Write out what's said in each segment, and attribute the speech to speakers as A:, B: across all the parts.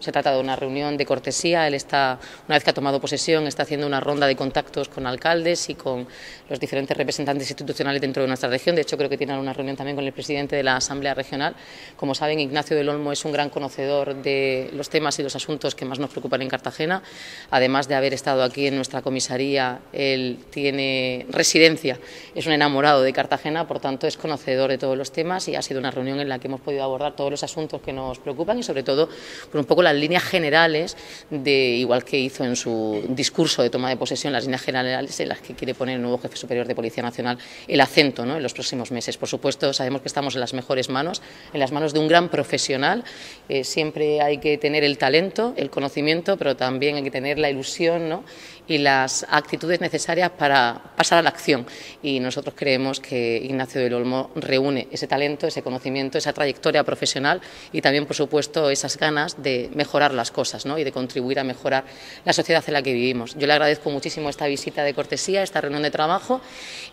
A: Se trata de una reunión de cortesía. Él está, una vez que ha tomado posesión, está haciendo una ronda de contactos con alcaldes y con los diferentes representantes institucionales dentro de nuestra región. De hecho, creo que tiene una reunión también con el presidente de la Asamblea Regional. Como saben, Ignacio del Olmo es un gran conocedor de los temas y los asuntos que más nos preocupan en Cartagena. Además de haber estado aquí en nuestra comisaría, él tiene residencia, es un enamorado de Cartagena, por tanto, es conocedor de todos los temas y ha sido una reunión en la que hemos podido abordar todos los asuntos que nos preocupan y, sobre todo, por un poco la las líneas generales, de, igual que hizo en su discurso de toma de posesión, las líneas generales en las que quiere poner el nuevo jefe superior de Policía Nacional el acento ¿no? en los próximos meses. Por supuesto, sabemos que estamos en las mejores manos, en las manos de un gran profesional. Eh, siempre hay que tener el talento, el conocimiento, pero también hay que tener la ilusión ¿no? y las actitudes necesarias para pasar a la acción. Y nosotros creemos que Ignacio del Olmo reúne ese talento, ese conocimiento, esa trayectoria profesional y también, por supuesto, esas ganas de mejorar las cosas ¿no? y de contribuir a mejorar la sociedad en la que vivimos. Yo le agradezco muchísimo esta visita de cortesía, esta reunión de trabajo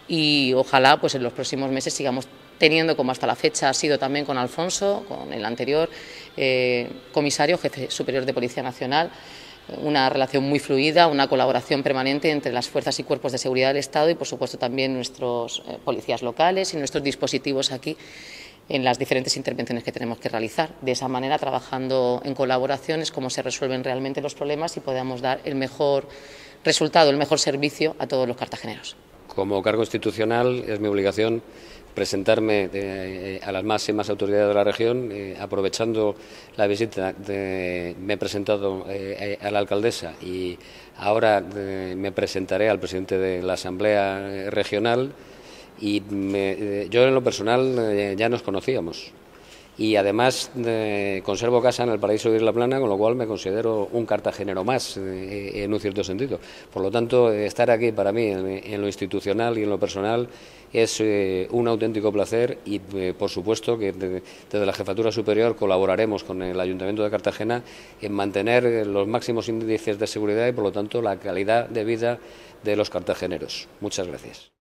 A: y ojalá pues, en los próximos meses sigamos teniendo, como hasta la fecha ha sido también con Alfonso, con el anterior eh, comisario, jefe superior de Policía Nacional, una relación muy fluida, una colaboración permanente entre las fuerzas y cuerpos de seguridad del Estado y, por supuesto, también nuestros eh, policías locales y nuestros dispositivos aquí en las diferentes intervenciones que tenemos que realizar. De esa manera, trabajando en colaboración, es como se resuelven realmente los problemas y podamos dar el mejor resultado, el mejor servicio a todos los cartageneros.
B: Como cargo institucional es mi obligación presentarme eh, a las máximas autoridades de la región, eh, aprovechando la visita, me he presentado eh, a la alcaldesa y ahora me presentaré al presidente de la Asamblea Regional y yo en lo personal ya nos conocíamos y además conservo casa en el paraíso de Isla Plana, con lo cual me considero un cartagenero más eh, en un cierto sentido. Por lo tanto, estar aquí para mí en, lo institucional y en lo personal es eh, un auténtico placer y, eh, por supuesto, que desde la Jefatura Superior colaboraremos con el Ayuntamiento de Cartagena en mantener los máximos índices de seguridad y, por lo tanto, la calidad de vida de los cartageneros. Muchas gracias.